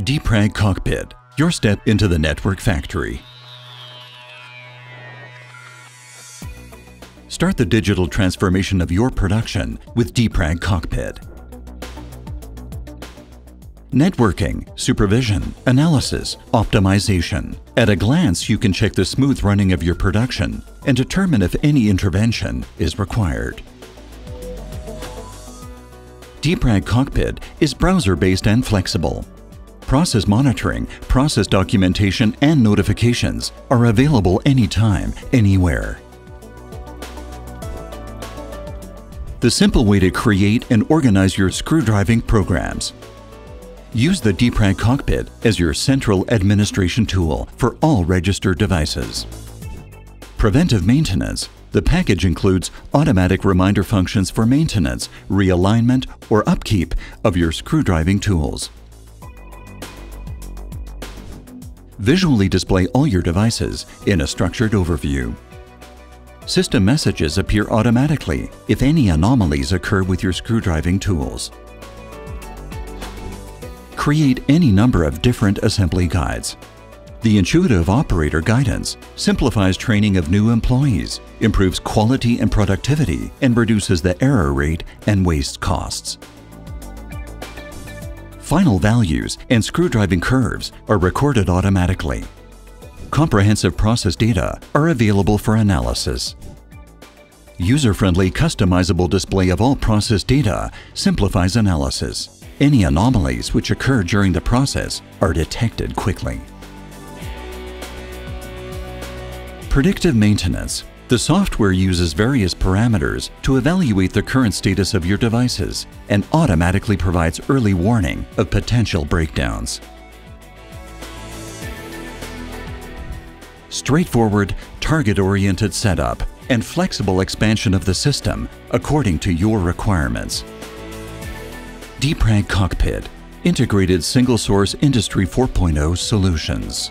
DEPRAG Cockpit, your step into the network factory. Start the digital transformation of your production with DEPRAG Cockpit. Networking, supervision, analysis, optimization. At a glance, you can check the smooth running of your production and determine if any intervention is required. DEPRAG Cockpit is browser-based and flexible. Process monitoring, process documentation, and notifications are available anytime, anywhere. The simple way to create and organize your screw driving programs. Use the DEPRAG Cockpit as your central administration tool for all registered devices. Preventive maintenance. The package includes automatic reminder functions for maintenance, realignment, or upkeep of your screw driving tools. Visually display all your devices in a structured overview. System messages appear automatically if any anomalies occur with your screw driving tools. Create any number of different assembly guides. The intuitive operator guidance simplifies training of new employees, improves quality and productivity, and reduces the error rate and waste costs. Final values and screw driving curves are recorded automatically. Comprehensive process data are available for analysis. User-friendly customizable display of all process data simplifies analysis. Any anomalies which occur during the process are detected quickly. Predictive maintenance the software uses various parameters to evaluate the current status of your devices and automatically provides early warning of potential breakdowns. Straightforward, target-oriented setup and flexible expansion of the system according to your requirements. DEPRAG Cockpit, integrated single-source Industry 4.0 solutions.